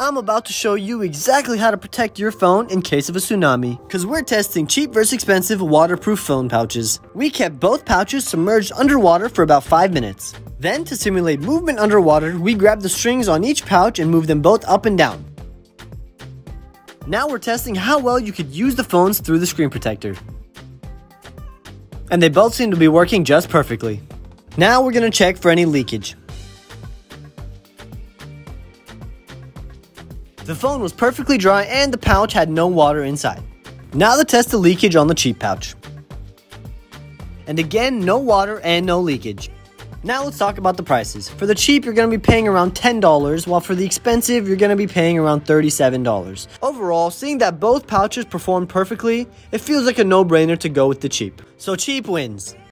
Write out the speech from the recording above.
I'm about to show you exactly how to protect your phone in case of a tsunami. Cause we're testing cheap versus expensive waterproof phone pouches. We kept both pouches submerged underwater for about 5 minutes. Then to simulate movement underwater, we grabbed the strings on each pouch and moved them both up and down. Now we're testing how well you could use the phones through the screen protector. And they both seem to be working just perfectly. Now we're gonna check for any leakage. The phone was perfectly dry and the pouch had no water inside. Now to test the leakage on the cheap pouch. And again, no water and no leakage. Now let's talk about the prices. For the cheap, you're going to be paying around $10, while for the expensive, you're going to be paying around $37. Overall, seeing that both pouches performed perfectly, it feels like a no-brainer to go with the cheap. So cheap wins.